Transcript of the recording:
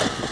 you